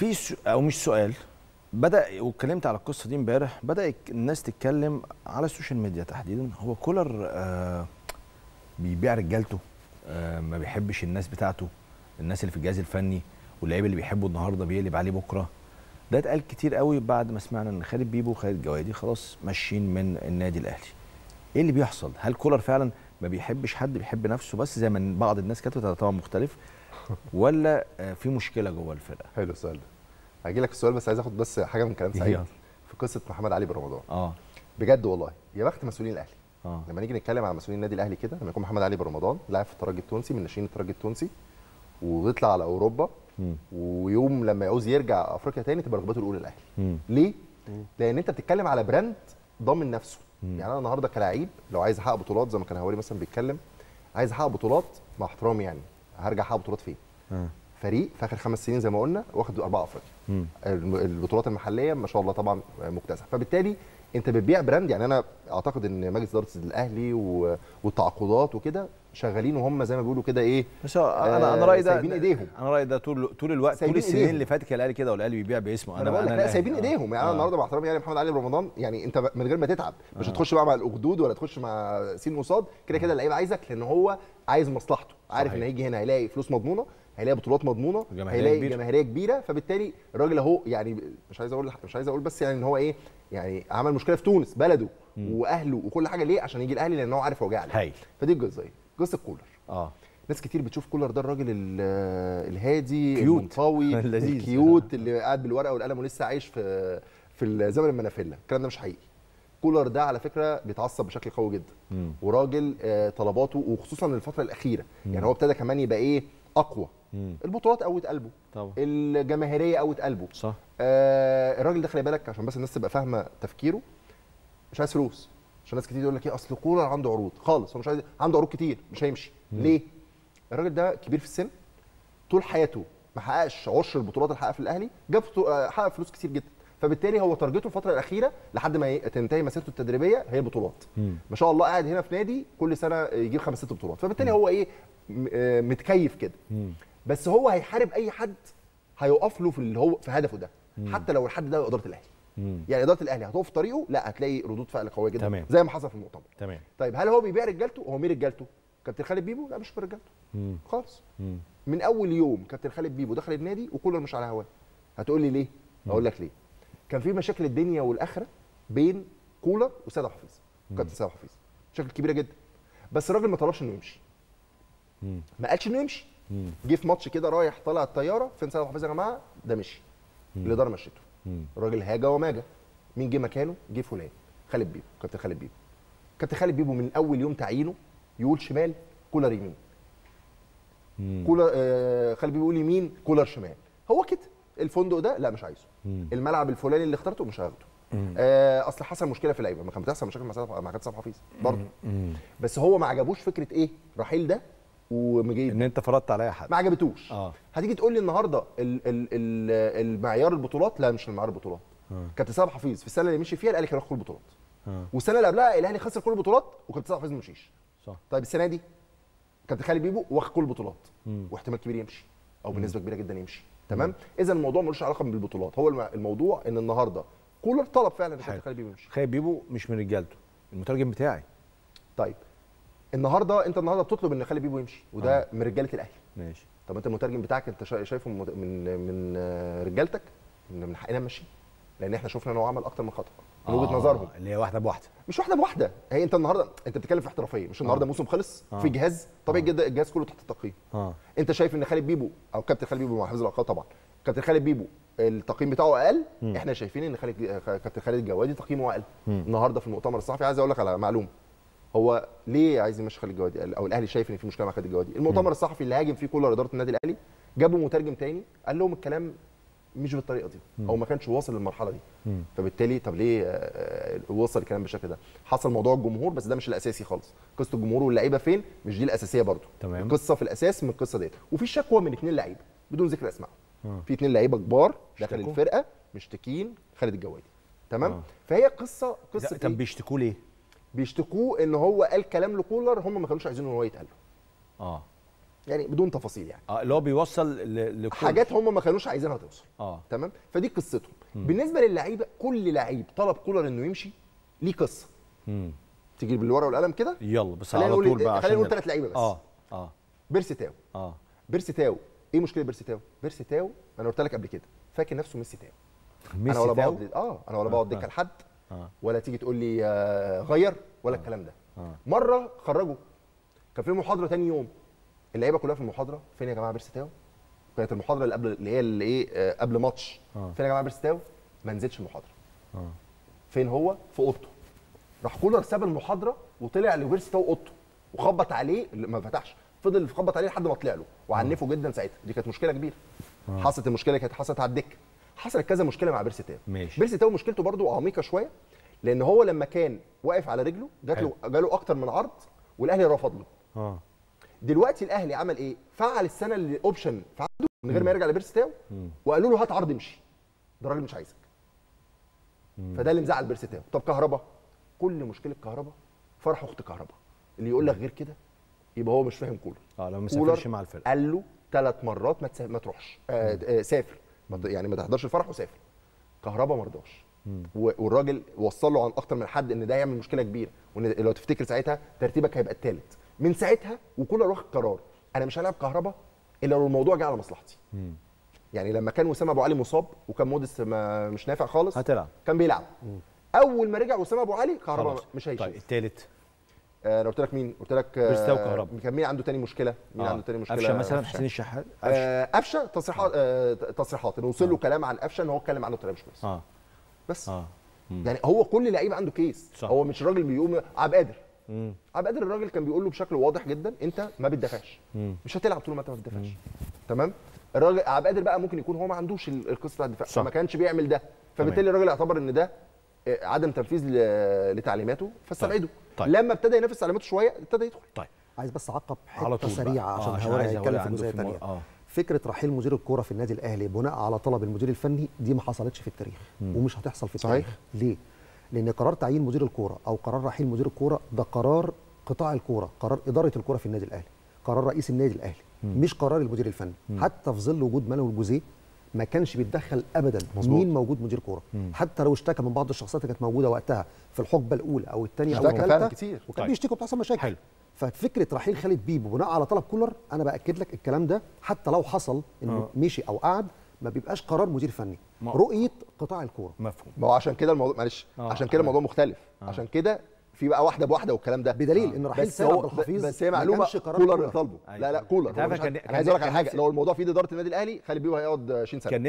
في. أو مش سؤال بدأ واتكلمت على القصة دي امبارح بدا الناس تتكلم على السوشيال ميديا تحديدا. هو كولر آه بيبيع رجالته آه ما بيحبش الناس بتاعته الناس اللي في الجهاز الفني واللعيبه اللي بيحبه النهارده بيقلب عليه بكرة. ده اتقال كتير قوي بعد ما سمعنا إن خالد بيبو وخالد جوادي خلاص ماشيين من النادي الأهلي. إيه اللي بيحصل؟ هل كولر فعلا ما بيحبش حد بيحب نفسه بس زي ما بعض الناس هذا طبعا مختلف؟ ولا آه، في مشكلة جوه الفرقة؟ حلو السؤال ده. هجي لك السؤال بس عايز اخد بس حاجة من كلام سعيد. في قصة محمد علي برمضان. آه. بجد والله. يا بخت مسؤولين الأهلي. آه. لما نيجي نتكلم عن مسؤولين النادي الأهلي كده لما يكون محمد علي برمضان لاعب في الترجي التونسي من ناشئين الترجي التونسي ويطلع على أوروبا. ويوم لما يعوز يرجع أفريقيا تاني تبقى رغبته الأولى الأهلي. ليه؟ لأن أنت بتتكلم على brand ضامن نفسه. يعني أنا النهارده كلاعب لو عايز أحقق بطولات زي ما كان هواري مثلا بيتكلم عايز أحقق بطولات مع احترامي يعني. هرجع احقق بطولات فين؟ آه. فريق في آخر خمس سنين زي ما قلنا واخد أربعة أفريقيا البطولات المحلية ما شاء الله طبعا مكتسحة فبالتالي أنت بتبيع brand يعني أنا أعتقد إن مجلس إدارة الأهلي والتعاقدات وكده شغالين وهم زي ما بيقولوا كده إيه بس أنا أنا آه، رأيي ده سايبين إيديهم. أنا رأيي ده طول طول الوقت طول السنين إيديهم. اللي فاتت كان الأهلي كده والأهلي بيبيع باسمه أنا بقول لك لا. سايبين آه. إيديهم يعني أنا آه. النهارده مع احترامي يعني محمد علي رمضان يعني أنت من غير ما تتعب مش هتخش بقى مع الاخدود ولا تخش مع سين قصاد كده كده اللعيب عايزك لأن هو عايز مصلحته عارف صحيح. إن هيجي هنا هيلاقي فلوس مضمونة هيلاقي بطولات مضمونة هيلاقي كبيرة. جماهيرية كبيرة فبالتالي الراجل أهو يعني مش عايز أقول مش عايز أقول بس يعني إن هو إيه يعني عمل مشكلة في تونس بلده وأهله وكل حاجة. ليه؟ عشان يجي الأهلي لأن هو عارف هو جاي عليه. فدي الجزئيه قصة كولر. آه. ناس كتير بتشوف كولر ده الراجل ال- الهادي cute. المنطوي اللذيذ. ال cute اللي قاعد بالورقة والقلم ولسه عايش في في الزمن المنافلة. الكلام ده مش حقيقي. كولر ده على فكرة بيتعصب بشكل قوي جدا. مم. وراجل آه، طلباته وخصوصا الفترة الأخيرة. يعني هو ابتدى كمان يبقى إيه أقوى. مم. البطولات قوت قلبه. طبعا. الجماهيرية قوت قلبه. صح. آه الراجل ده خلي بالك عشان بس الناس تبقى فاهمة تفكيره مش عايز فلوس. عشان ناس كتير يقول لك إيه أصل كولر عنده عروض. خالص هو مش عايز عنده عروض كتير مش هيمشي. ليه؟ الراجل ده كبير في السن طول حياته ما حققش عشر البطولات اللي حققها في الأهلي جاب آه، حقق فلوس كتير جدا. فبالتالي هو تارجته الفترة الأخيرة لحد ما تنتهي مسيرته التدريبية هي البطولات. مم. ما شاء الله قاعد هنا في نادي كل سنة يجيب خمس ست بطولات. فبالتالي هو إيه آه، متكيف كده. مم. بس هو هيحارب أي حد هيقف له في اللي هو في هدفه ده حتى لو الحد ده إدارة الأهلي. مم. يعني إدارة الأهلي هتقف في طريقه لا هتلاقي ردود فعل قوية جدا تمام. زي ما حصل في المؤتمر. تمام. طيب هل هو بيبيع رجالته؟ هو مين رجالته؟ كابتن خالد بيبو؟ لا مش رجالته. مم. خالص. مم. من أول يوم كابتن خالد بيبو دخل النادي وكولر مش على هواه. هتقول لي ليه؟ أقول لك ليه. كان في مشاكل الدنيا والآخرة بين كولر وسيد حفيظ كابتن سيد حفيظ مشاكل كبيرة جدا. بس الراجل ما طلبش إنه يمشي. مم. ما قالش إنه يمشي. مم. جه في ماتش كده رايح طالع الطيارة فين سيد حفيظ يا جماعة ده مشي. الإدارة مشيته. الراجل هاجا وماجا مين جه مكانه؟ جه فلان خالد بيبو كابتن خالد بيبو. كابتن خالد بيبو من أول يوم تعيينه يقول شمال كولر يمين. كولر آه خالد بيبو يقول يمين كولر شمال. هو كده. الفندق ده لا مش عايزه. مم. الملعب الفلاني اللي اخترته مش هاخده آه أصل حصل مشكلة في اللعيبة. ما كان بتحصل مشاكل مع مع كابتن حفيظ. برضه. بس هو ما عجبوش فكرة إيه؟ رحيل ده ومجيد إن أنت فرضت على اي حد. ما عجبتوش. آه. هتيجي تقول لي النهارده ال ال ال المعيار البطولات؟ لا مش المعيار البطولات. آه. كابتن سيد حفيظ في السنة اللي مشي فيها الاهلي كان كل البطولات. آه. والسنة اللي قبلها الأهلي خسر كل البطولات وكابتن سيد حفيظ ما مشيش. صح. طيب السنة دي كابتن خالد بيبو واخد كل البطولات. واحتمال كبير يمشي أو بنسبة كبيرة جدا يمشي. تمام؟ اذا الموضوع ملوش علاقة بالبطولات. هو الم- الموضوع إن النهارده كولر طلب فعلا. كابتن خالد بيبو يمشي. خالد بيبو مش من رجالته. المترجم بتاعي. طيب. النهارده انت النهارده بتطلب ان خالد بيبو يمشي وده من رجالة الاهلي ماشي. طب انت المترجم بتاعك انت شا- شايفه من من آه، رجالتك؟ إن من حقنا نمشي لأن إحنا شفنا إن هو عمل أكتر من خطأ من وجهة آه، نظرهم اللي هي واحدة بواحدة. مش واحدة بواحدة هي انت النهارده انت بتتكلم في احترافية مش النهارده آه. موسم خلص آه. في جهاز طبيعي جدا الجهاز كله تحت التقييم. آه. انت شايف إن خالد بيبو أو كابتن خالد بيبو مع حفظ الألقاب طبعا كابتن خالد بيبو التقييم بتاعه أقل مم. إحنا شايفين إن خالد كابتن خالد الجوادي تقييمه أقل. مم. النهارده في المؤتمر الصحفي عايز أقول لك على معلومة. هو ليه عايز يمشي خالد الجوادي أو الأهلي شايف إن في مشكلة مع خالد الجوادي المؤتمر الصحفي اللي هاجم فيه كولر إدارة النادي الأهلي جابوا مترجم تاني قال لهم الكلام مش بالطريقة دي أو ما كانش واصل للمرحلة دي. فبالتالي طب ليه آه، آه، وصل الكلام بالشكل ده حصل موضوع الجمهور بس ده مش الأساسي خالص قصة الجمهور واللعيبة فين مش دي الأساسية برضو تمام. القصة في الأساس من القصة ديت وفي شكوى من اثنين لعيبة بدون ذكر أسماء آه. في اثنين لعيبة كبار داخل؟ الفرقة مشتكين خالد الجوادي تمام آه. فهي قصة قصة طب إيه؟ بيشتكوا ليه؟ بيشتكوه إن هو قال كلام لكولر هم ما كانوش عايزين إن هو يتقال آه. يعني بدون تفاصيل يعني. آه اللي هو بيوصل لكل حاجات هم ما كانوش عايزينها توصل. آه. تمام؟ فدي قصتهم. بالنسبة للعيبه كل لعيب طلب كولر إنه يمشي ليه قصة. مم. تيجي بالورقه والقلم كده؟ يلا بس خلينا على طول بقى خلينا عشان نقول تلات لعيبة بس. آه آه. بيرسي تاو. آه. بيرسي تاو. إيه مشكلة بيرسي تاو؟ بيرسي تاو أنا قلت لك قبل كده فاكر نفسه ميسي تاو. ميسي أنا ولا تاو؟ بقعد آه أنا ولا بقعد دكة لحد. آه. ولا تيجي تقول لي آه غير ولا الكلام ده. آه. مرة خرجوا. كان في محاضرة تاني يوم. اللعيبة كلها في المحاضرة. فين يا جماعة بيرسي تاو؟ كانت المحاضرة اللي قبل اللي هي اللي إيه آه قبل ماتش. آه. فين يا جماعة بيرسي تاو؟ ما نزلش المحاضرة. فين هو؟ في أوضته. راح كولر ساب المحاضرة وطلع لبيرسي تاو أوضته. وخبط عليه ما فتحش. فضل يخبط عليه لحد ما طلع له. وعنفه جدا ساعتها. دي كانت مشكلة كبيرة. حصلت المشكلة كانت حصلت على الدكة. حصلت كذا مشكلة مع بيرسي تاو. ماشي. بيرسي تاو مشكلته برضو عميقة شوية لأن هو لما كان واقف على رجله جات له جاله أكتر من عرض والأهلي رفض له. آه. دلوقتي الأهلي عمل إيه؟ فعل السنة اللي option في عقده من غير ما يرجع لبيرسي تاو وقالوا له هات عرض امشي. ده الراجل مش عايزك. فده اللي مزعل بيرسي تاو. طب كهربا؟ كل مشكلة كهربا فرح أخت كهربا. اللي يقول لك غير كده يبقى هو مش فاهم كولر آه لو ما سافرش مع الفرقة. قال له ثلاث مرات ما ما تروحش. آه آه سافر. يعني ما تحضرش الفرح وسافر. كهربا ما رضاش. والراجل وصل له عن أكتر من حد إن ده يعمل مشكلة كبيرة وإن لو تفتكر ساعتها ترتيبك هيبقى الثالث من ساعتها وكولر واخد قرار أنا مش هلعب كهربا إلا لو الموضوع جه على مصلحتي. يعني لما كان وسام أبو علي مصاب وكان موديس ما مش نافع خالص هتلعب. كان بيلعب. أول ما رجع وسام أبو علي كهربا. مش هيشوف طيب الثالث أنا قلت لك مين؟ قلت لك بيرسي تاو آه، كهربا. كان مين عنده تاني مشكلة؟ مين عنده تاني مشكلة؟ قفشه مثلا. حسين الشحات؟ قفشه آه، تصريحات آه، تصريحات. ان وصل له كلام عن قفشه إن هو اتكلم عنه بطريقة مش كويسة. آه. بس. آه. يعني هو كل لعيب عنده كيس. صح. هو مش الراجل بيقوم عبد قادر. مم. عبد قادر الراجل كان بيقول له بشكل واضح جدا أنت ما بتدافعش. مم. مش هتلعب طول ما أنت ما بتدافعش. تمام؟ الراجل عبد قادر بقى ممكن يكون هو ما عندوش ال- القصة بتاع الدفاع. صح. فما كانش بيعمل ده. فبالتالي الراجل اعتبر إن ده آه، عدم تنفيذ لتعليماته فاستبعده. طيب. لما ابتدى ينفذ تعليماته شوية ابتدى يدخل. طيب. عايز بس اعقب حتة طول بقى. سريعة آه، عشان عشان هوري عايز هيتكلم أقول في جزئية ثانية آه. فكرة رحيل مدير الكورة في النادي الأهلي بناء على طلب المدير الفني دي ما حصلتش في التاريخ ومش هتحصل في صحيح. التاريخ. ليه؟ لأن قرار تعيين مدير الكورة أو قرار رحيل مدير الكورة ده قرار قطاع الكورة قرار إدارة الكورة في النادي الأهلي قرار رئيس النادي الأهلي مش قرار المدير الفني. حتى في ظل وجود مانويل جوزيه ما كانش بيتدخل ابدا مظبوط. مين موجود مدير كورة حتى لو اشتكى من بعض الشخصيات اللي كانت موجودة وقتها في الحقبة الأولى أو الثانية أو اشتكى فعلا الثالثة كتير. وكان طيب. بيشتكوا بتحصل مشاكل حلو. ففكرة رحيل خالد بيبو بناء على طلب كولر أنا بأكد لك الكلام ده حتى لو حصل إنه آه. مشي أو قعد ما بيبقاش قرار مدير فني رؤية قطاع الكورة مفهوم ما هو عشان كده الموضوع معلش آه، عشان كده الموضوع مختلف عشان كده في بقى واحدة بواحدة والكلام ده. بدليل إن رحيل عبد الحفيظ بس هي معلومة كولر. اللي طالبه. أيوة. لا لا كولر. كان- أنا عايز أقول لك على حاجة. لو الموضوع في اداره النادي الاهلي خالد بيبو هيقعد 20 سنة. كان